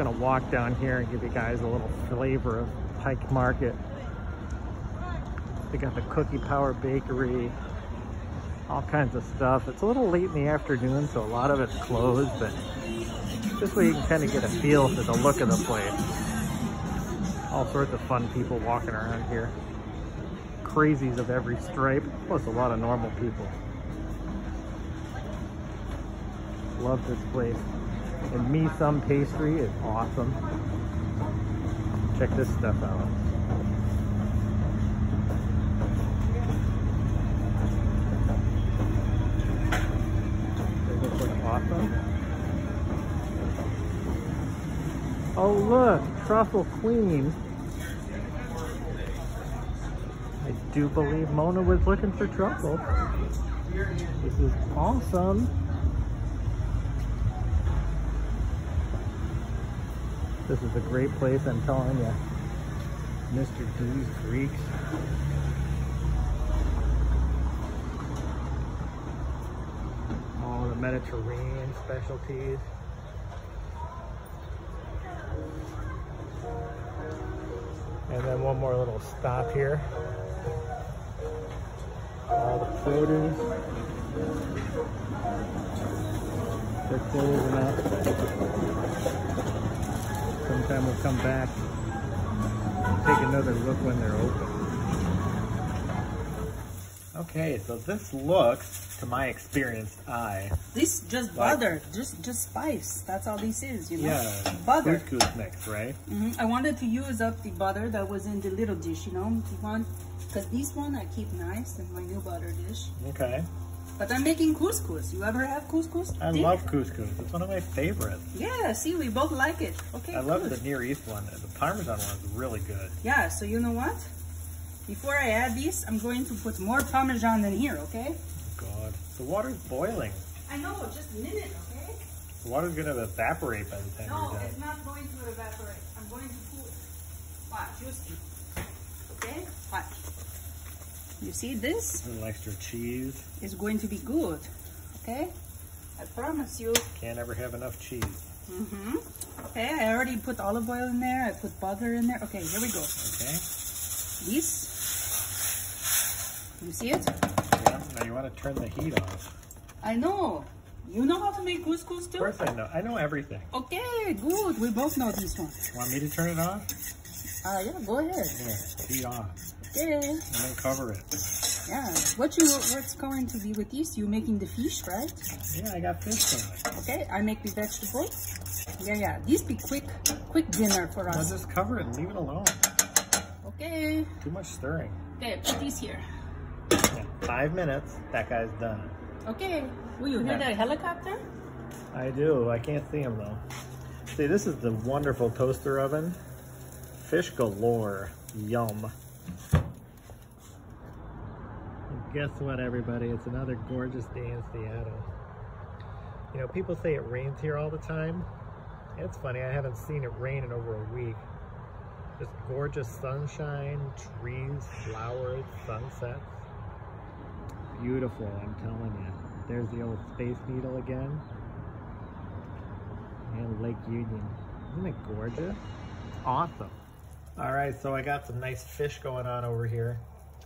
Gonna walk down here and give you guys a little flavor of Pike Market. They got the Cookie Power Bakery, all kinds of stuff. It's a little late in the afternoon, so a lot of it's closed, but this way you can kind of get a feel for the look of the place. All sorts of fun people walking around here. Crazies of every stripe, plus a lot of normal people. Love this place. And Me Some Pastry is awesome. Check this stuff out. Awesome? Oh look, Truffle Queen. I do believe Mona was looking for truffle. This is awesome. This is a great place, I'm telling you. Mr. D's Greeks. All the Mediterranean specialties. And then one more little stop here. All the produce. They're closing up. Sometime we'll come back, take another look when they're open. Okay, so this looks, to my experienced eye, This just Like- butter, just just spice. That's all this is, you know. yeah, butter. couscous mix, right? Mm -hmm. I wanted to use up the butter that was in the little dish, you know, because this one I keep nice in my new butter dish. Okay. But I'm making couscous. You ever have couscous? I love couscous. It's one of my favorites. Yeah, see, we both like it. Okay, I love the Near East one. The Parmesan one is really good. Yeah, so you know what? Before I add this, I'm going to put more Parmesan in here, okay? God. The water's boiling. I know, just a minute, okay? The water's gonna evaporate by the time No, you're it's not going to evaporate. I'm going to cool it. Watch, see. Okay? Watch. You see this A little extra cheese. is going to be good. Okay? I promise you. Can't ever have enough cheese. Mm-hmm. Okay, I already put olive oil in there. I put butter in there. Okay, here we go. Okay? This. You see it? Yeah. Now you want to turn the heat off. I know. You know how to make couscous Of too? course I know. I know everything. Okay, good. We both know this one. Want me to turn it off? Uh, yeah, go ahead. Here, heat on. Okay. And then cover it. Yeah. What you what's going to be with this? You making the fish, right? Yeah, I got fish on it. Okay, I make the vegetables. Yeah, yeah. This be quick, quick dinner for us. just cover it and leave it alone. Okay. Too much stirring. Okay, put this here. Five minutes, that guy's done. Okay. Will you hear Yeah. the helicopter? I do. I can't see him though. See, this is the wonderful toaster oven. Fish galore. Yum. Guess what, everybody? It's another gorgeous day in Seattle. You know, people say it rains here all the time. It's funny, I haven't seen it rain in over a week. Just gorgeous sunshine, trees, flowers, sunsets. Beautiful, I'm telling you. There's the old Space Needle again. And Lake Union. Isn't it gorgeous? It's awesome. All right, so I got some nice fish going on over here.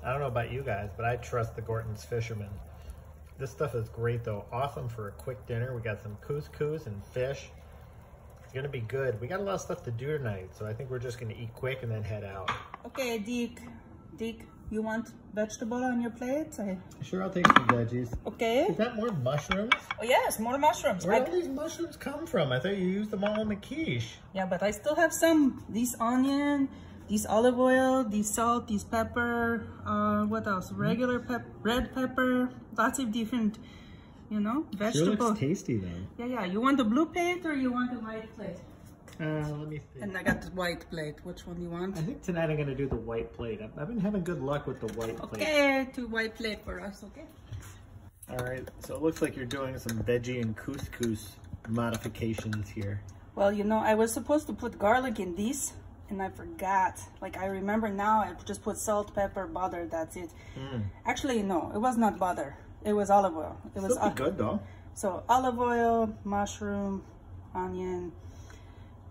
I don't know about you guys, but I trust the Gorton's fishermen. This stuff is great though. Awesome for a quick dinner. We got some couscous and fish. It's gonna be good. We got a lot of stuff to do tonight, so I think we're just gonna eat quick and then head out. Okay, Diek. Diek, you want vegetable on your plate? I... Sure, I'll take some veggies. Okay. Is that more mushrooms? Oh yes, more mushrooms. Where I- did all these mushrooms come from? I thought you used them all in the quiche. Yeah, but I still have some. This onion, this olive oil, this salt, this pepper, uh, what else? Regular pep, red pepper, lots of different, you know, Sure looks tasty though. yeah, yeah. You want the blue plate or you want the white plate? Uh, let me see. And I got the white plate. Which one do you want? I think tonight I'm gonna do the white plate. I've, I've been having good luck with the white plate. Okay, two white plate for us. Okay. All right, so it looks like you're doing some veggie and couscous modifications here. Well, you know, I was supposed to put garlic in this, and I forgot. Like I remember now, I just put salt, pepper, butter. That's it. Actually, no, it was not butter. It was olive oil. It was Still uh, good though. So olive oil, mushroom, onion,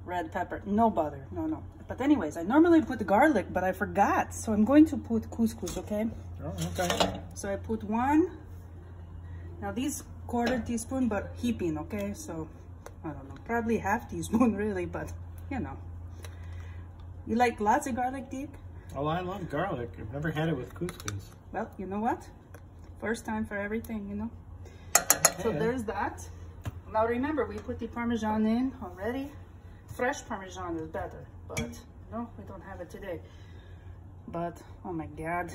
red pepper, no butter, no, no. But anyways, I normally put garlic, but I forgot. So I'm going to put couscous, okay? Oh, okay. So I put one. Now these quarter teaspoon, but heaping, okay? So I don't know, probably half teaspoon really, but you know. You like lots of garlic, Diek? Oh, I love garlic. I've never had it with couscous. Well, you know what? First time for everything, you know? So there's that. Now remember, we put the Parmesan in already. Fresh Parmesan is better, but no, we don't have it today. But, oh my God.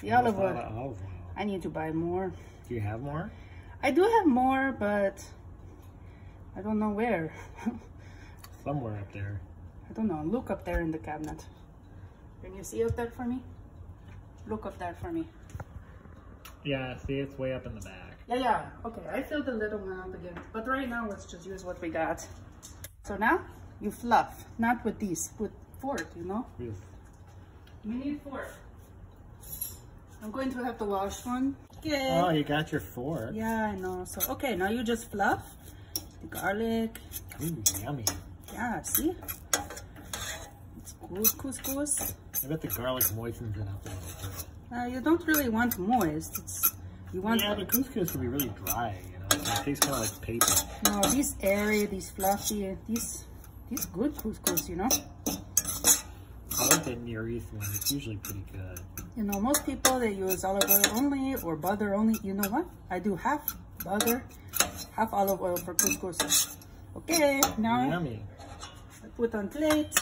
The olive That's a lot oil, olive oil. I need to buy more. Do you have more? I do have more, but I don't know where. Somewhere up there. I don't know. Look up there in the cabinet. Can you see up there for me? Look up there for me. Yeah, see, it's way up in the back. Yeah, yeah. Okay, I filled the little one up again. But right now, let's just use what we got. So now, you fluff. Not with these, with fork, you know? Yes. We need fork. I'm going to have to wash one. Okay. Oh, you got your fork. Yeah, I know. So, okay, now you just fluff the garlic. Ooh, yummy. Yeah, see? Couscous. I bet the garlic moistens it up a little bit. Uh, you don't really want moist. It's, you want Yeah, the couscous can be really dry, you know? It tastes kind of like paper. no these airy, these fluffy, these these good couscous. You know. I like the Near East one. It's usually pretty good. You know, most people they use olive oil only or butter only. You know what? I do half butter, half olive oil for couscous. Okay, now Yummy. I put on plate.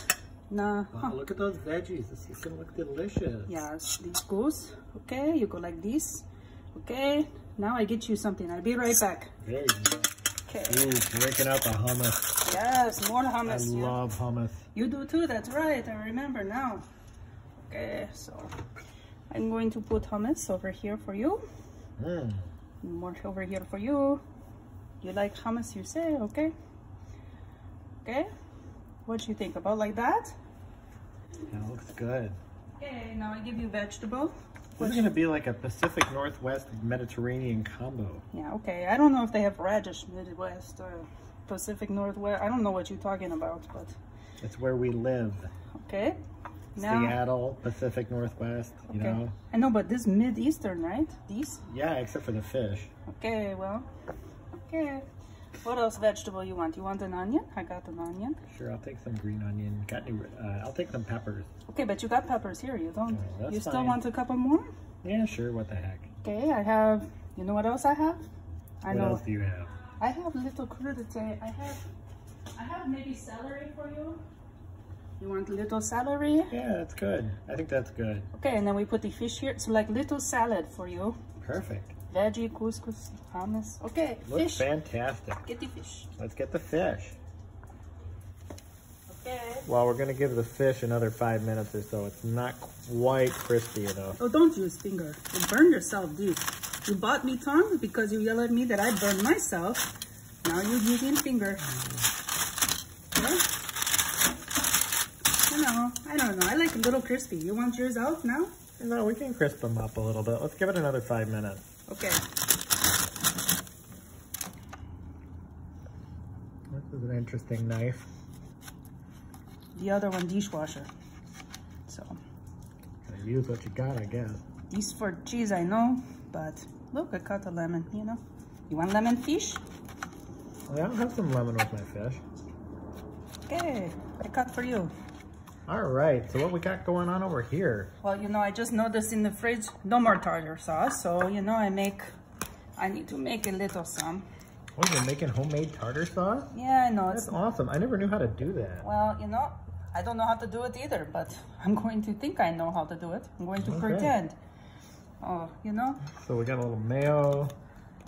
Now, Wow, ah, look at those veggies. This is gonna look delicious. yes, this goes. Okay, you go like this. Okay, now I get you something. I'll be right back. Very. Okay. Ooh, breaking out the hummus. Yes, more I hummus. yeah. love hummus. You do too, that's right, I remember now. Okay, so I'm going to put hummus over here for you. Mmm. More over here for you. You like hummus, you say, okay? Okay, what do you think about like that? That looks good. Okay, now I give you vegetable. This is gonna be like a Pacific Northwest Mediterranean combo. Yeah, okay, I don't know if they have radish Midwest or Pacific Northwest. I don't know what you're talking about, but It's where we live. okay. Now, Seattle, Pacific Northwest, you okay. know? I know, but this Mid-Eastern, right? These? Yeah, except for the fish. Okay, well, okay. What else vegetable you want? You want an onion? I got an onion. Sure, I'll take some green onion. Got any, uh, I'll take some peppers. Okay, but you got peppers here. You don't. You still fine. want a couple more? Yeah, sure, what the heck. Okay, I have. You know what else I have? I what know. else do you have? I have little crudité. I have. I have maybe celery for you. You want little celery? Yeah, that's good. I think that's good. Okay, and then we put the fish here. So like little salad for you. Perfect. Veggie, couscous, hummus. Okay, Looks fish. fantastic. Get the fish. Let's get the fish. Okay. Well, we're gonna give the fish another five minutes or so. It's not quite crispy enough. Oh, don't use finger. You burn yourself, dude. You bought me tongue because you yelled at me that I burned myself. Now you're using finger. Okay? You know, I don't know. I like a little crispy. You want yours out now? No, we can crisp them up a little bit. Let's give it another five minutes. Okay. This is an interesting knife. The other one, dishwasher. So, Gotta use what you got, I guess. these for cheese, I know. But look, I cut a lemon, you know. You want lemon fish? Oh, well, I'll have some lemon with my fish. Okay, I cut for you. All right, so what we got going on over here? Well, you know, I just noticed in the fridge, no more tartar sauce. So, you know, I make, I need to make a little some. Oh, you're making homemade tartar sauce? Yeah, I know. That's It's, awesome. I never knew how to do that. well, you know, I don't know how to do it either, but I'm going to think I know how to do it. I'm going to Okay. pretend. Oh, you know? So we got a little mayo.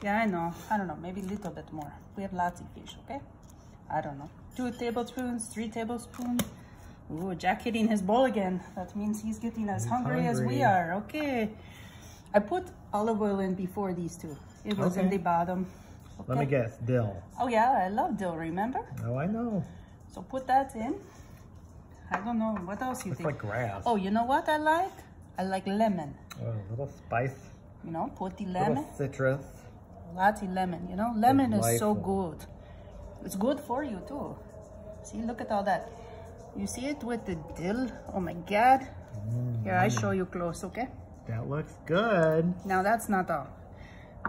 Yeah, I know. I don't know. Maybe a little bit more. We have lots of fish, okay? I don't know. Two tablespoons, three tablespoons. Ooh, Jack hitting his bowl again. That means he's getting as He's hungry, as we are. Okay. I put olive oil in before these two. It was in the bottom. Let me guess, dill. Oh yeah, I love dill, remember? Oh, I know. So put that in. I don't know. What else you It's think? like grass. Oh, you know what I like? I like lemon. Oh, a little spice, You know, put the lemon. little citrus. Lots of lemon, you know? Lemon is so good. It's good for you too. See, look at all that. You see it with the dill? Oh my God. Here, I show you close, okay? That looks good. Now that's not all.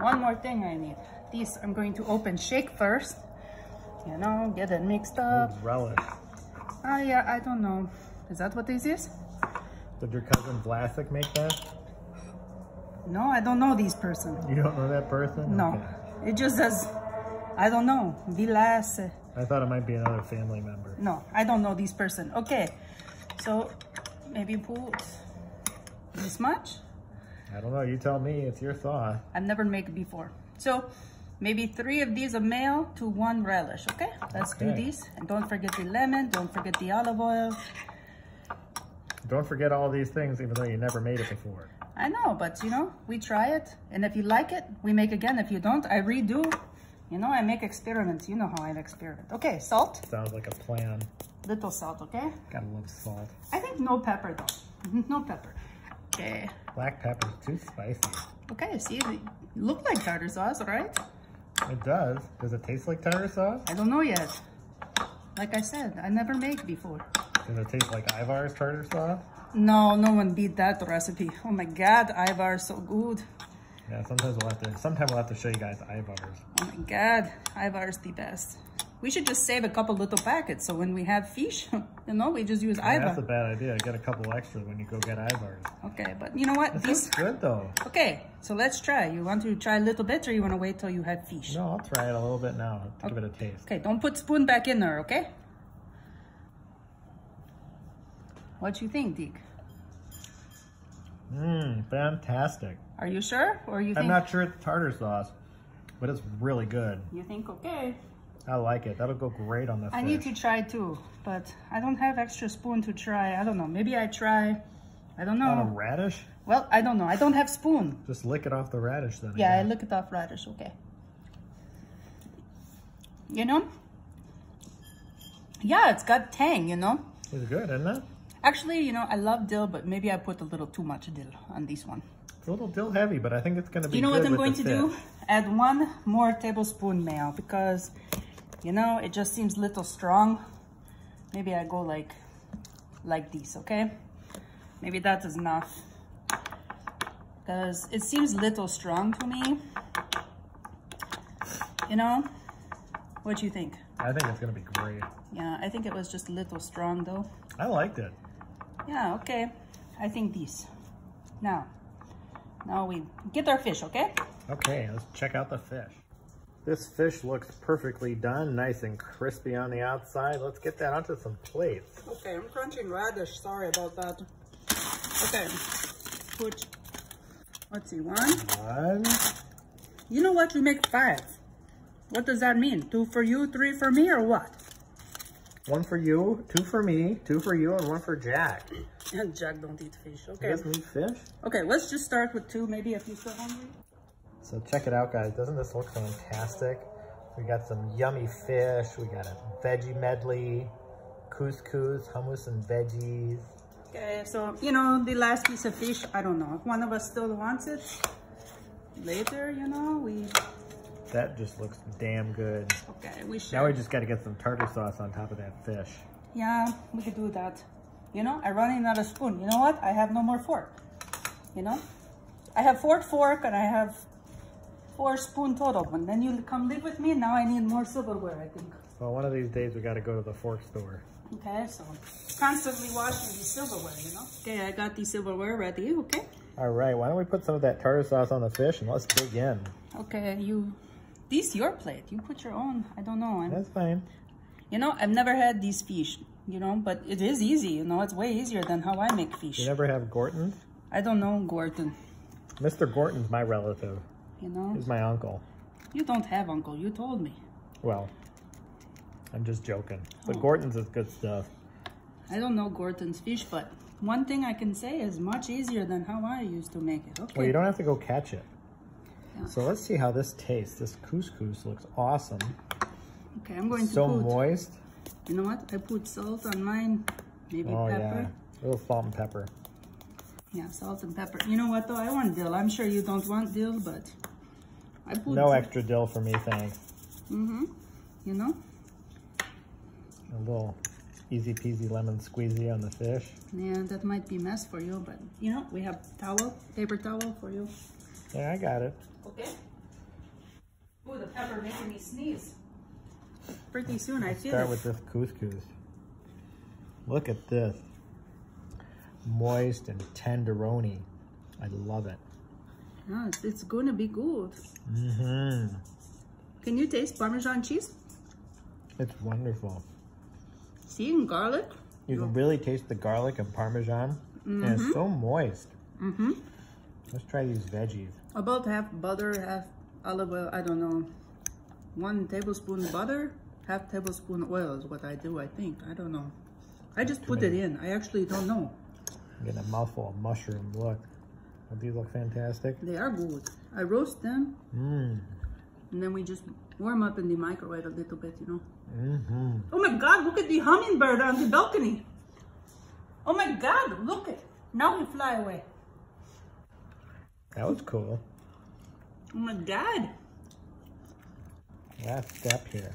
One more thing I need. These I'm going to open shake first. You know, get it mixed up. Relish. Oh yeah, I don't know. Is that what this is? Did your cousin Vlasic make that? No, I don't know this person. You don't know that person? No. Okay. It just says, I don't know. Vilas. I thought it might be another family member. No, I don't know this person. Okay. So maybe put this much? I don't know. You tell me. It's your thought. I've never made it before. So maybe three of these of mayo to one relish. Okay, let's do Okay. these. And don't forget the lemon. Don't forget the olive oil. Don't forget all these things, even though you never made it before. I know, but you know, we try it. And if you like it, we make again. If you don't, I redo. You know, I make experiments. You know how I experiment. Okay, salt. Sounds like a plan. Little salt, okay? Gotta love salt. I think no pepper though. Mm-hmm, no pepper. Okay. Black pepper's too spicy. Okay, see, it look like tartar sauce, right? It does. Does it taste like tartar sauce? I don't know yet. Like I said, I never made before. Does it taste like Ivar's tartar sauce? No, no one beat that recipe. Oh my God, Ivar is so good. Yeah, sometimes we'll have to. Sometime we'll have to show you guys Ivar's. Oh my God, Ivar is the best. We should just save a couple little packets so when we have fish, you know, we just use Yeah, that's a bad idea. Get a couple extra when you go get Ivar's. Okay, but you know what? This These. is good though. Okay, so let's try. You want to try a little bit, or you want to wait till you have fish? No, I'll try it a little bit now give it a taste. Okay, don't put spoon back in there, okay? What you think, Diek? Mmm, fantastic. Are you sure, or you think? I'm not sure it's tartar sauce, but it's really good. You think okay? I like it. That'll go great on the I fish. need to try too, but I don't have extra spoon to try. I don't know. Maybe I try. I don't On a know. radish? Well, I don't know. I don't have spoon. Just lick it off the radish then. Yeah, I lick it off radish. Okay. You know? Yeah, it's got tang. You know. It's good, isn't it? Actually, you know, I love dill, but maybe I put a little too much dill on this one. It's a little dill heavy, but I think it's gonna be You know what I'm going to do? Add one more tablespoon mayo because, you know, it just seems little strong. Maybe I go like, like this, okay? Maybe that is enough. Because it seems little strong to me. You know? What do you think? I think it's gonna be great. Yeah, I think it was just a little strong though. I liked it. Yeah, okay. I think this. Now, now we get our fish, okay? Okay, let's check out the fish. This fish looks perfectly done, nice and crispy on the outside. Let's get that onto some plates. Okay, I'm crunching radish. Sorry about that. Okay, put, let's see, one. One, You know what? We make five. What does that mean? Two for you, three for me, or what? One for you, two for me, two for you, and one for Jack. And Jack don't eat fish. Okay. guys eat fish? Okay, let's just start with two, maybe if you're still hungry. So check it out, guys. Doesn't this look fantastic? We got some yummy fish. We got a veggie medley, couscous, hummus and veggies. Okay, so, you know, the last piece of fish, I don't know. If one of us still wants it, later, you know, we, That just looks damn good. okay, we should. Now we just got to get some tartar sauce on top of that fish. Yeah, we could do that. You know, I'm running out of spoon. You know what? I have no more fork. You know? I have four fork and I have four spoon total. And then you come live with me. Now I need more silverware, I think. Well, one of these days we got to go to the fork store. Okay, so constantly washing the silverware, you know? Okay, I got the silverware ready, okay? All right, why don't we put some of that tartar sauce on the fish and let's dig in. Okay, you, this your plate. You put your own. I don't know. I'm, That's fine. you know, I've never had these fish, you know, but it is easy, you know? It's way easier than how I make fish. You never have Gorton? I don't know, Gorton. Mr. Gorton's my relative. you know? He's my uncle. You don't have uncle, you told me. Well, I'm just joking. But Oh. Gorton's is good stuff. I don't know Gorton's fish, but one thing I can say is much easier than how I used to make it. Okay. Well, you don't have to go catch it. So let's see how this tastes. This couscous looks awesome. Okay, I'm going to put... So moist. you know what? I put salt on mine, maybe Oh pepper. yeah, a little salt and pepper. Yeah. salt and pepper. You know what though? I want dill. I'm sure you don't want dill, but I put No extra dill for me, thanks. Mm-hmm. You know? A little easy peasy lemon squeezy on the fish. Yeah, that might be mess for you, but you know, we have towel, paper towel for you. Yeah, I got it. Okay. Ooh, the pepper making me sneeze. Pretty soon, I feel Start it. with this couscous. Look at this. Moist and tenderoni. I love it. Yeah, it's, it's gonna be good. Mm-hmm. Can you taste Parmesan cheese? It's wonderful. See, and garlic. You can really taste the garlic and parmesan. And it's so moist. Mm-hmm. Let's try these veggies. About half butter, half olive oil. I don't know. One tablespoon butter, half tablespoon oil is what I do. I think. I don't know. I just put it in. I actually don't know. I'm getting a mouthful of mushroom. Look. These look fantastic? They are good. I roast them Mmm. and then we just warm up in the microwave a little bit, you know. Mm-hmm. Oh my God, look at the hummingbird on the balcony. Oh my God, look it. Now he fly away. That was cool. Oh my God. Last step here.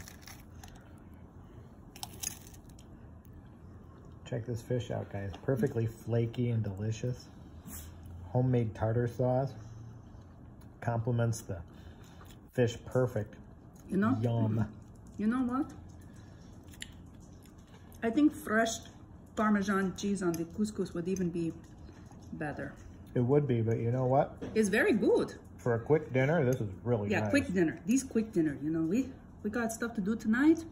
Check this fish out, guys. Perfectly flaky and delicious. Homemade tartar sauce. Complements the fish perfect. You know? Yum. You know what? I think fresh Parmesan cheese on the couscous would even be better. It would be, but you know what? It's very good. For a quick dinner, this is really Yeah, nice. quick dinner. These quick dinner, you know, we we got stuff to do tonight.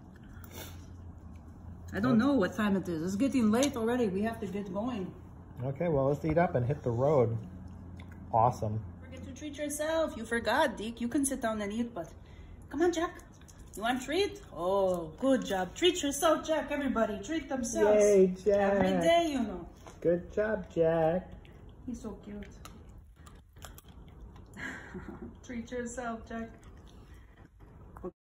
I don't know what time it is. It's getting late already. We have to get going. Okay, well, let's eat up and hit the road. Awesome. Forget to treat yourself. You forgot, Diek. You can sit down and eat, but come on, Jack. You want a treat? Oh, good job. Treat yourself, Jack. Everybody, treat themselves. Yay, Jack. Every day, you know. Good job, Jack. He's so cute. treat yourself, Jack.